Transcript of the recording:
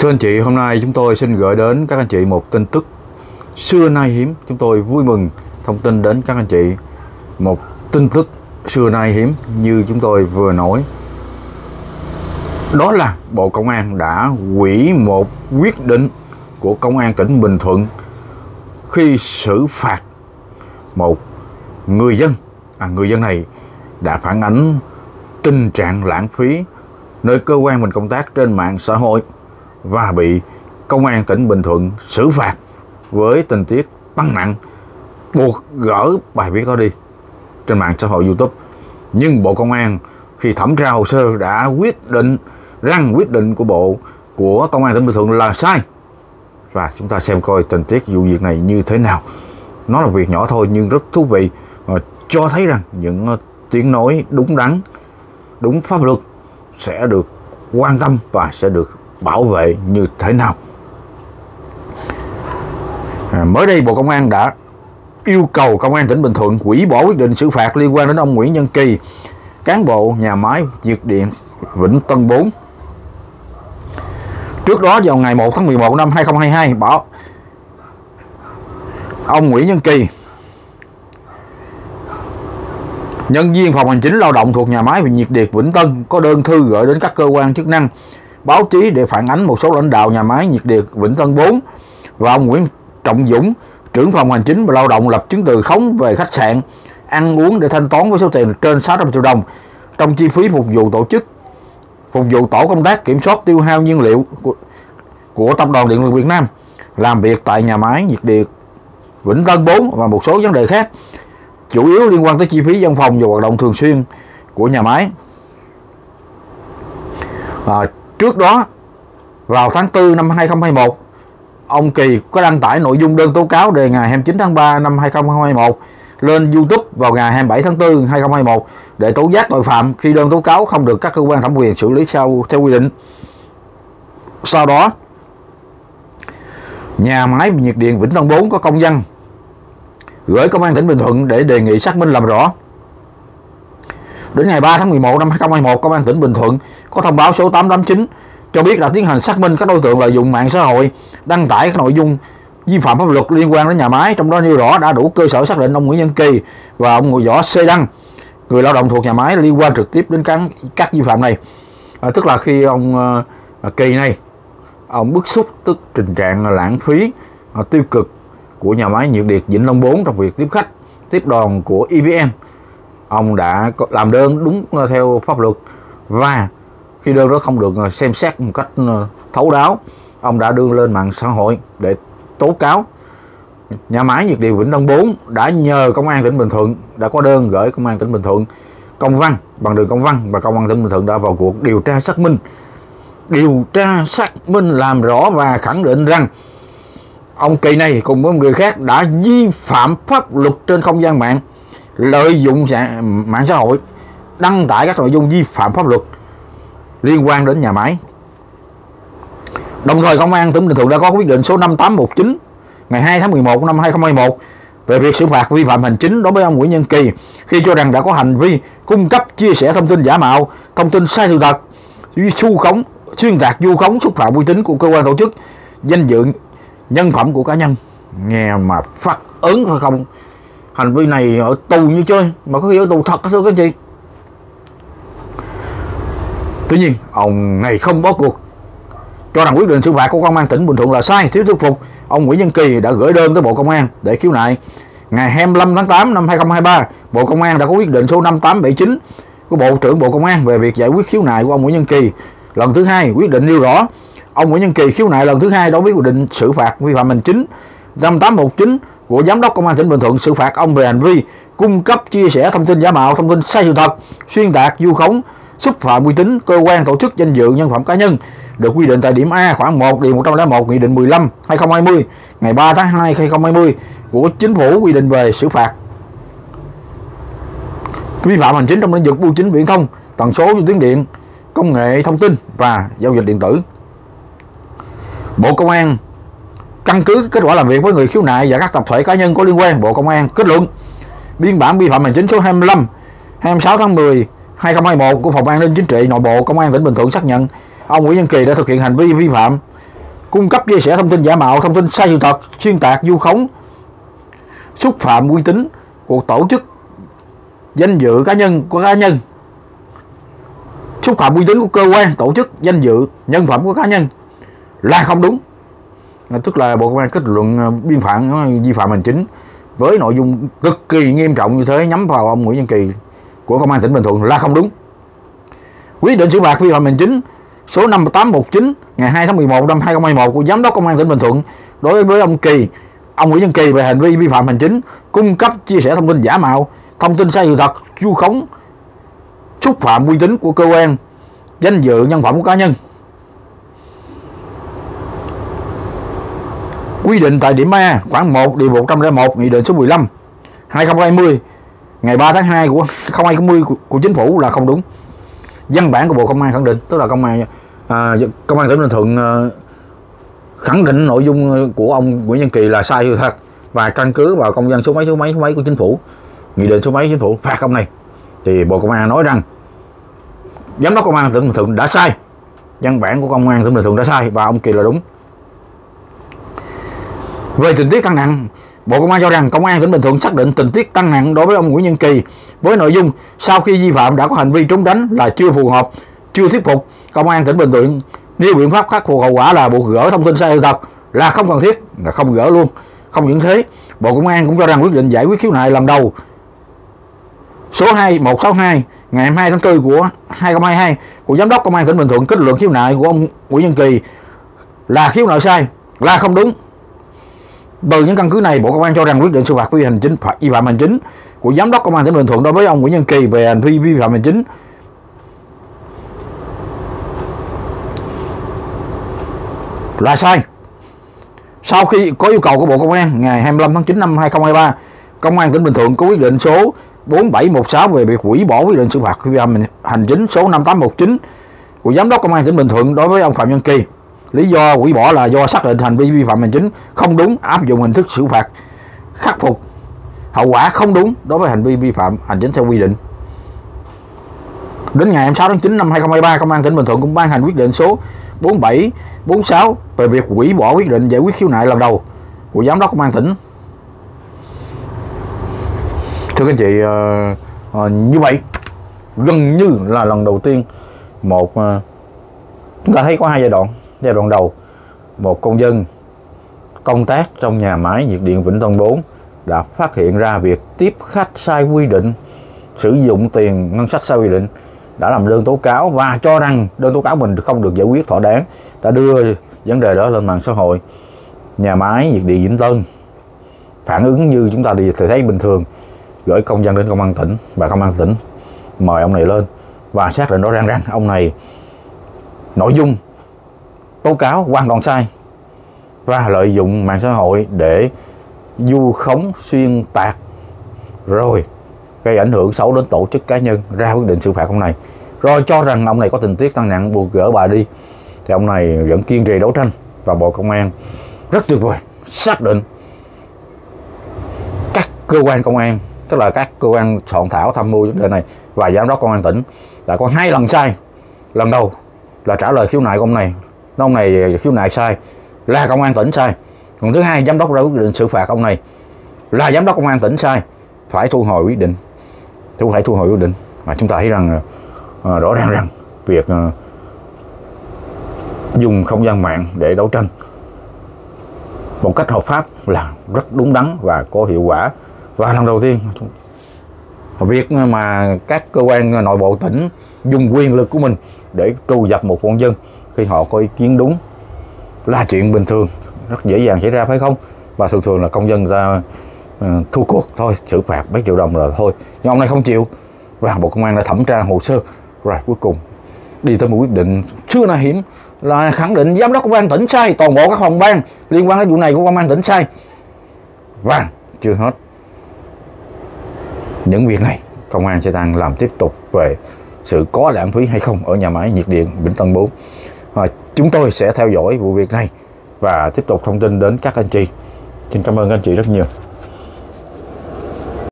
Thưa anh chị, hôm nay chúng tôi xin gửi đến các anh chị một tin tức xưa nay hiếm. Chúng tôi vui mừng thông tin đến các anh chị một tin tức xưa nay hiếm như chúng tôi vừa nói. Đó là Bộ Công an đã hủy một quyết định của Công an tỉnh Bình Thuận khi xử phạt một người dân. À, người dân này đã phản ánh tình trạng lãng phí nơi cơ quan mình công tác trên mạng xã hội và bị công an tỉnh Bình Thuận xử phạt với tình tiết tăng nặng buộc gỡ bài viết đó đi trên mạng xã hội YouTube. Nhưng Bộ Công an khi thẩm tra hồ sơ đã quyết định rằng quyết định của Bộ của Công an tỉnh Bình Thuận là sai. Và chúng ta xem coi tình tiết vụ việc này như thế nào. Nó là việc nhỏ thôi nhưng rất thú vị và cho thấy rằng những ờ, tiếng nói đúng đắn, đúng pháp luật sẽ được quan tâm và sẽ được bảo vệ như thế nào. À, mới đây Bộ Công an đã yêu cầu Công an tỉnh Bình Thuận hủy bỏ quyết định xử phạt liên quan đến ông Nguyễn Nhân Kỳ, cán bộ nhà máy nhiệt điện Vĩnh Tân 4. Trước đó vào ngày 1 tháng 11 năm 2022, bảo ông Nguyễn Nhân Kỳ nhân viên phòng hành chính lao động thuộc nhà máy nhiệt điện Vĩnh Tân có đơn thư gửi đến các cơ quan chức năng báo chí để phản ánh một số lãnh đạo nhà máy nhiệt điện Vĩnh Tân 4 và ông Nguyễn Trọng Dũng, trưởng phòng hành chính và lao động lập chứng từ khống về khách sạn, ăn uống để thanh toán với số tiền trên 600 triệu đồng trong chi phí phục vụ tổ chức, phục vụ tổ công tác kiểm soát tiêu hao nhiên liệu của, của Tập đoàn Điện lực Việt Nam làm việc tại nhà máy nhiệt điện Vĩnh Tân 4 và một số vấn đề khác chủ yếu liên quan tới chi phí văn phòng và hoạt động thường xuyên của nhà máy. À, trước đó, vào tháng 4 năm 2021, ông Kỳ có đăng tải nội dung đơn tố cáo đề ngày 29 tháng 3 năm 2021 lên YouTube vào ngày 27 tháng 4 2021 để tố giác tội phạm khi đơn tố cáo không được các cơ quan thẩm quyền xử lý theo theo quy định. Sau đó, nhà máy nhiệt điện Vĩnh Tân 4 có công dân gửi công an tỉnh Bình Thuận để đề nghị xác minh làm rõ. Đến ngày 3 tháng 11 năm 2021, công an tỉnh Bình Thuận có thông báo số 889 cho biết đã tiến hành xác minh các đối tượng lợi dụng mạng xã hội đăng tải các nội dung vi phạm pháp luật liên quan đến nhà máy, trong đó nêu rõ đã đủ cơ sở xác định ông Nguyễn Nhân Kỳ và ông Ngụy Võ Xê Đăng, người lao động thuộc nhà máy liên quan trực tiếp đến các, các vi phạm này. À, tức là khi ông ờ, à, Kỳ này, ông bức xúc tức tình trạng lãng phí à, tiêu cực của nhà máy nhiệt điện Vĩnh Long 4 trong việc tiếp khách, tiếp đoàn của EVN. Ông đã làm đơn đúng ờ, theo pháp luật. Và khi đơn đó không được ờ, xem xét một cách ờ, thấu đáo, ông đã đưa lên mạng xã hội để tố cáo. Nhà máy nhiệt điện Vĩnh Tân 4 đã nhờ công an tỉnh Bình Thuận đã có đơn gửi công an tỉnh Bình Thuận công văn bằng đường công văn và công an tỉnh Bình Thuận đã vào cuộc điều tra xác minh. Điều tra xác minh làm rõ và khẳng định rằng ông Kỳ này cùng với người khác đã vi phạm pháp luật trên không gian mạng lợi dụng mạng xã hội, đăng tải các nội dung vi phạm pháp luật liên quan đến nhà máy. Đồng thời, công an tỉnh Bình Thuận đã có quyết định số 5819 ngày 2 tháng 11 năm 2021 về việc xử phạt vi phạm hành chính đối với ông Nguyễn Nhân Kỳ khi cho rằng đã có hành vi cung cấp, chia sẻ thông tin giả mạo, thông tin sai sự thật su khống xuyên tạc, vu khống xúc phạm uy tín của cơ quan tổ chức, danh dự, nhân phẩm của cá nhân. Nghe mà phát ứng phải không? Hành vi này ở tù như chơi, mà có khi ở tù thật thưa các anh chị tuy nhiên, ông này không bỏ cuộc. Cho rằng quyết định xử phạt của công an tỉnh Bình Thuận là sai, thiếu thuyết phục. Ông Nguyễn Nhân Kỳ đã gửi đơn tới Bộ Công an để khiếu nại. Ngày 25 tháng 8 năm 2023 Bộ Công an đã có quyết định số 5879 của Bộ trưởng Bộ Công an về việc giải quyết khiếu nại của ông Nguyễn Nhân Kỳ. Lần thứ hai, quyết định nêu rõ, ông Nguyễn Nhân Kỳ khiếu nại lần thứ hai đối với quyết định xử phạt vi phạm hành chính 5819 của giám đốc công an tỉnh Bình Thuận xử phạt ông về hành vi cung cấp chia sẻ thông tin giả mạo, thông tin sai sự thật, xuyên tạc, vu khống, xúc phạm uy tín cơ quan tổ chức danh dự nhân phẩm cá nhân được quy định tại điểm A khoảng 1 điều 101 Nghị định 15 2020 ngày 3 tháng 2 2020 của Chính phủ quy định về xử phạt vi phạm hành chính trong lĩnh vực bưu chính viễn thông, tần số vô tuyến điện, công nghệ thông tin và giao dịch điện tử. Bộ Công an căn cứ kết quả làm việc với người khiếu nại và các tập thể cá nhân có liên quan, Bộ Công an kết luận. Biên bản vi phạm hành chính số 25 26 tháng 10 2021 của Phòng An ninh Chính trị Nội bộ Công an tỉnh Bình Thuận xác nhận ông Nguyễn Văn Kỳ đã thực hiện hành vi vi phạm cung cấp chia sẻ thông tin giả mạo thông tin sai sự thật xuyên tạc vu khống xúc phạm uy tín của tổ chức danh dự cá nhân của cá nhân xúc phạm uy tín của cơ quan tổ chức danh dự nhân phẩm của cá nhân là không đúng. Ờ, tức là bộ công an kết luận ờ, biên phạm ờ, vi phạm hành chính với nội dung cực kỳ nghiêm trọng như thế, nhắm vào ông Nguyễn Văn Kỳ của công an tỉnh Bình Thuận là không đúng. Quyết định xử phạt vi phạm hành chính số 5819 ngày 2 tháng 11 năm 2021 của giám đốc công an tỉnh Bình Thuận đối với ông Kỳ, ông Nguyễn Văn Kỳ về hành vi vi phạm hành chính, cung cấp, chia sẻ thông tin giả mạo, thông tin sai sự thật, vu khống, xúc phạm uy tín của cơ quan, danh dự, nhân phẩm của cá nhân. Quy định tại điểm A khoảng 1 điều 101 nghị định số 15 2020 ngày 3 tháng 2 của 2020 của, của chính phủ là không đúng. Văn bản của bộ công an khẳng định tức là công an à, công an tỉnh bình thuận à, khẳng định nội dung của ông nguyễn văn kỳ là sai sự thật và căn cứ vào công dân số mấy số mấy số mấy của chính phủ nghị định số mấy chính phủ phạt ông này. Thì bộ công an nói rằng giám đốc công an tỉnh bình thuận đã sai văn bản của công an tỉnh bình thuận đã sai và ông kỳ là đúng về tình tiết tăng nặng Bộ Công an cho rằng Công an tỉnh Bình Thuận xác định tình tiết tăng nặng đối với ông Nguyễn Nhân Kỳ với nội dung sau khi vi phạm đã có hành vi trốn đánh là chưa phù hợp, chưa thuyết phục. Công an tỉnh Bình Thuận nêu biện pháp khắc phục hậu quả là buộc gỡ thông tin sai sự thật là không cần thiết, là không gỡ luôn. Không những thế, Bộ Công an cũng cho rằng quyết định giải quyết khiếu nại lần đầu số 2162 ngày 22 tháng 4 của 2022 của Giám đốc Công an tỉnh Bình Thuận kết luận khiếu nại của ông Nguyễn Nhân Kỳ là khiếu nại sai, là không đúng từ những căn cứ này, Bộ Công an cho rằng quyết định xử phạt vi hành chính vi phạm hành chính của giám đốc công an tỉnh Bình Thuận đối với ông Nguyễn Nhân Kỳ về hành vi vi phạm hành chính là sai. Sau khi có yêu cầu của Bộ Công an ngày 25 tháng 9 năm 2023, Công an tỉnh Bình Thuận có quyết định số 4716 về việc hủy bỏ quyết định xử phạt vi phạm hành chính số 5819 của giám đốc công an tỉnh Bình Thuận đối với ông Phạm Nhân Kỳ lý do hủy bỏ là do xác định hành vi vi phạm hành chính không đúng áp dụng hình thức xử phạt khắc phục. Hậu quả không đúng đối với hành vi vi phạm hành chính theo quy định. Đến ngày 26 tháng 9 năm 2023 công an tỉnh Bình Thuận cũng ban hành quyết định số 4746 về việc hủy bỏ quyết định giải quyết khiếu nại lần đầu của giám đốc công an tỉnh. Thưa các anh chị uh, uh, như vậy gần như là lần đầu tiên một uh, chúng ta thấy có hai giai đoạn giai đoạn đầu, một công dân công tác trong nhà máy nhiệt điện Vĩnh Tân 4 đã phát hiện ra việc tiếp khách sai quy định, sử dụng tiền ngân sách sai quy định đã làm đơn tố cáo và cho rằng đơn tố cáo mình không được giải quyết thỏa đáng, đã đưa vấn đề đó lên mạng xã hội. Nhà máy nhiệt điện Vĩnh Tân phản ứng như chúng ta đi thì thấy bình thường, gửi công dân đến công an tỉnh và công an tỉnh mời ông này lên và xác định rõ ràng rằng ông này nội dung tố cáo hoàn toàn sai và lợi dụng mạng xã hội để du khống, xuyên tạc, rồi gây ảnh hưởng xấu đến tổ chức cá nhân ra quyết định xử phạt ông này. Rồi cho rằng ông này có tình tiết tăng nặng, buộc gỡ bà đi. Thì ông này vẫn kiên trì đấu tranh và bộ công an rất tuyệt vời xác định các cơ quan công an, tức là các cơ quan soạn thảo tham mưu vấn đề này và giám đốc công an tỉnh đã có hai lần sai. Lần đầu là trả lời khiếu nại của ông này ông này khiếu nại sai là công an tỉnh sai. Còn thứ hai giám đốc ra quyết định xử phạt ông này là giám đốc công an tỉnh sai. Phải thu hồi quyết định. Thu phải thu hồi quyết định. Mà chúng ta thấy rằng à, rõ ràng rằng việc à, dùng không gian mạng để đấu tranh một cách hợp pháp là rất đúng đắn và có hiệu quả. Và lần đầu tiên việc mà các cơ quan nội bộ tỉnh dùng quyền lực của mình để tru dập một con dân khi họ có ý kiến đúng là chuyện bình thường rất dễ dàng xảy ra phải không? Và thường thường là công dân người ta uh, thua cuộc thôi xử phạt mấy triệu đồng là thôi. Nhưng ông này không chịu. Và bộ công an đã thẩm tra hồ sơ rồi cuối cùng đi tới một quyết định chưa nay hiểm là khẳng định giám đốc công an tỉnh sai toàn bộ các phòng ban liên quan đến vụ này của công an tỉnh sai. Và chưa hết những việc này công an sẽ đang làm tiếp tục về sự có lãng phí hay không ở nhà máy nhiệt điện Vĩnh Tân 4 à, chúng tôi sẽ theo dõi vụ việc này và tiếp tục thông tin đến các anh chị. Xin cảm ơn anh chị rất nhiều.